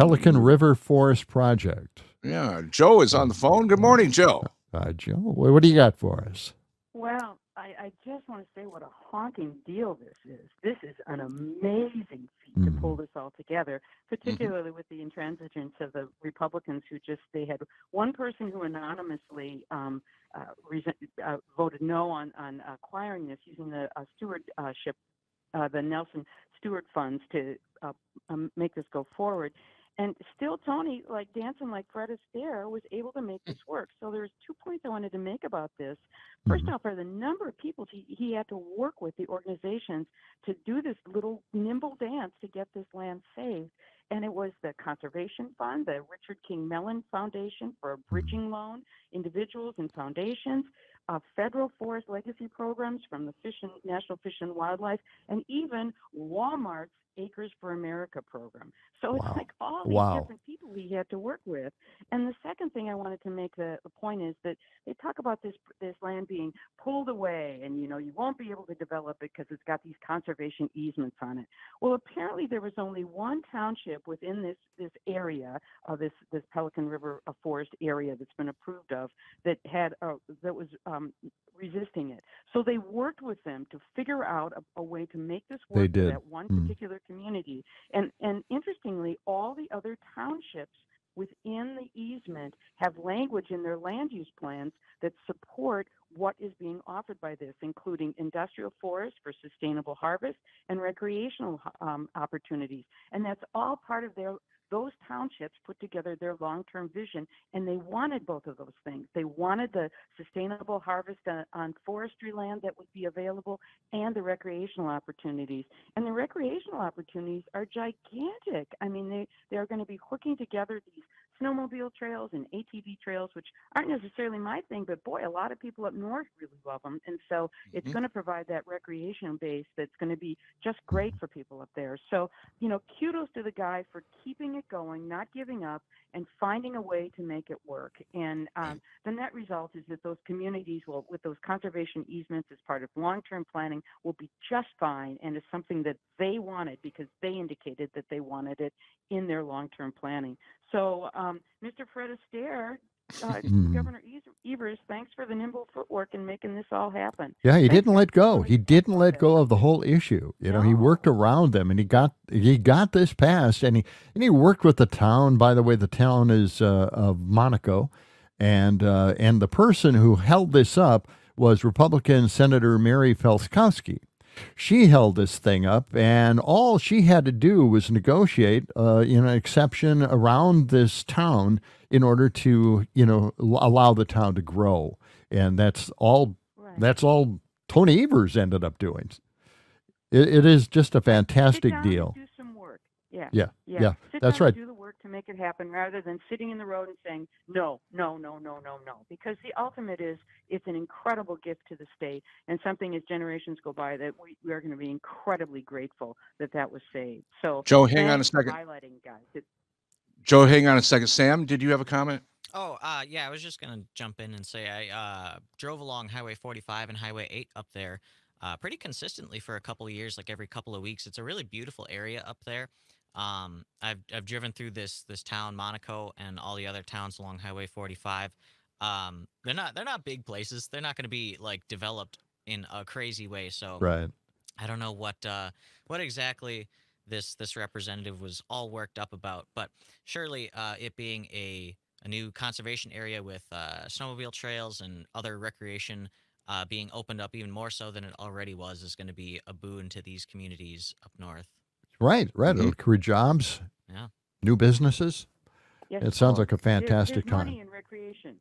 Pelican River Forest Project. Yeah, Joe is on the phone. Good morning, Joe. Uh, Joe, what do you got for us? Well, I, I just want to say what a haunting deal this is. This is an amazing feat mm-hmm. to pull this all together, particularly mm-hmm. with the intransigence of the Republicans who just they had one person who anonymously um, uh, reason, uh, voted no on on acquiring this using the uh, stewardship, uh, the Nelson Stewart funds to uh, um, make this go forward. And still, Tony, like dancing like Fred Astaire, was able to make this work. So there's two points I wanted to make about this. 1st mm-hmm. off, are the number of people he, he had to work with, the organizations, to do this little nimble dance to get this land saved. And it was the Conservation Fund, the Richard King Mellon Foundation for a mm-hmm. bridging loan, individuals and foundations, uh, federal forest legacy programs from the Fish and National Fish and Wildlife, and even Walmart's Acres for America program. So wow. it's like all these wow. different people he had to work with. And the second thing I wanted to make the, the point is that they talk about this this land being pulled away, and you know you won't be able to develop it because it's got these conservation easements on it. Well, apparently there was only one township within this this area of this this Pelican River uh, Forest area that's been approved of that had uh, that was um, resisting it. So they worked with them to figure out a, a way to make this work they did. for that one mm. particular community. And and interestingly, all the other townships within the easement have language in their land use plans that support what is being offered by this, including industrial forest for sustainable harvest and recreational um, opportunities. And that's all part of their those townships put together their long-term vision and they wanted both of those things. They wanted the sustainable harvest on, on, forestry land that would be available and the recreational opportunities. And the recreational opportunities are gigantic. I mean they, they are going to be hooking together these snowmobile trails and ATV trails, which aren't necessarily my thing, but boy, a lot of people up north really love them. And so mm-hmm. it's going to provide that recreation base that's going to be just great for people up there. So, you know, kudos to the guy for keeping it going, not giving up, and finding a way to make it work. And um, the net result is that those communities will, with those conservation easements as part of long term planning, will be just fine and is something that they wanted because they indicated that they wanted it in their long term planning. So, um, Mr. Fred Astaire, uh, hmm. Governor Evers, thanks for the nimble footwork in making this all happen. Yeah, he thanks didn't let go. He didn't let go of the whole issue. You know, no. he worked around them, and he got he got this passed, and he and he worked with the town. By the way, the town is uh, of Monico, and uh, and the person who held this up was Republican Senator Mary Felzkowski. She held this thing up, and all she had to do was negotiate, uh, you know, an exception around this town in order to, you know, allow the town to grow. And that's all. Right. That's all Tony Evers ended up doing. it, it is just a fantastic deal. do some work. Yeah. Yeah. Yeah. yeah. That's right make it happen rather than sitting in the road and saying no, no, no, no, no, no. Because the ultimate is it's an incredible gift to the state and something as generations go by that we, we are going to be incredibly grateful that that was saved. So Joe, hang on a second. Highlighting guys. It, Joe, hang on a second. Sam, did you have a comment? Oh, uh, yeah, I was just gonna jump in and say I uh, drove along Highway 45 and Highway 8 up there uh, pretty consistently for a couple of years, like every couple of weeks. It's a really beautiful area up there. Um, I've I've driven through this this town, Monico, and all the other towns along Highway 45. Um, they're not they're not big places. They're not going to be like developed in a crazy way. So right. I don't know what uh, what exactly this this representative was all worked up about, but surely uh, it being a a new conservation area with uh, snowmobile trails and other recreation uh, being opened up even more so than it already was is going to be a boon to these communities up north. Right, right. Mm-hmm. It'll create jobs, yeah, new businesses. Yes, it sounds like a fantastic there's, there's time. Money in recreation.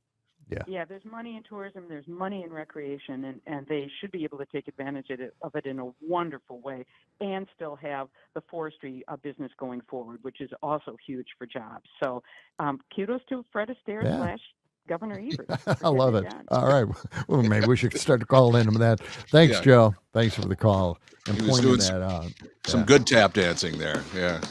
Yeah. Yeah, there's money in tourism, there's money in recreation, and, and they should be able to take advantage of it, of it in a wonderful way and still have the forestry uh, business going forward, which is also huge for jobs. So um, kudos to Fred Astaire yeah. slash Governor Evers. I love it. All right. Well, maybe we should start calling him that. Thanks, yeah. Joe. Thanks for the call and he pointing that out. Some yeah. good tap dancing there. Yeah.